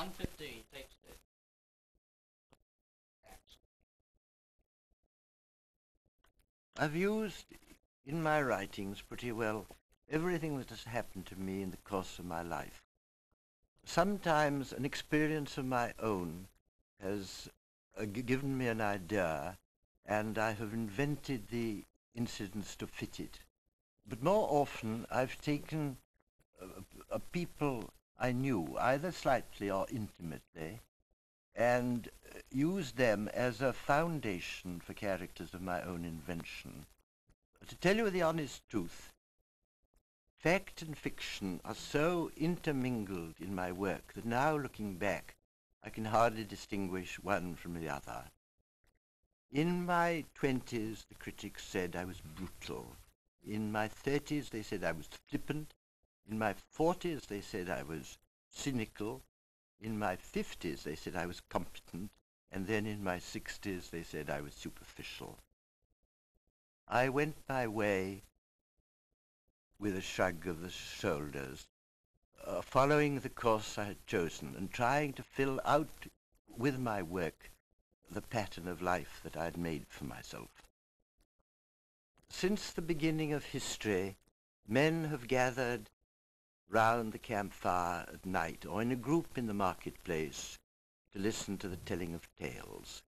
115, takes two. I've used in my writings pretty well everything that has happened to me in the course of my life. Sometimes an experience of my own has uh, given me an idea and I have invented the incidents to fit it. But more often I've taken a people I knew, either slightly or intimately, and used them as a foundation for characters of my own invention. To tell you the honest truth, fact and fiction are so intermingled in my work that now looking back, I can hardly distinguish one from the other. In my twenties, the critics said I was brutal. In my thirties, they said I was flippant. In my forties, they said I was cynical. In my fifties, they said I was competent. And then in my sixties, they said I was superficial. I went my way with a shrug of the shoulders, uh, following the course I had chosen and trying to fill out with my work the pattern of life that I had made for myself. Since the beginning of history, men have gathered round the campfire at night or in a group in the marketplace to listen to the telling of tales.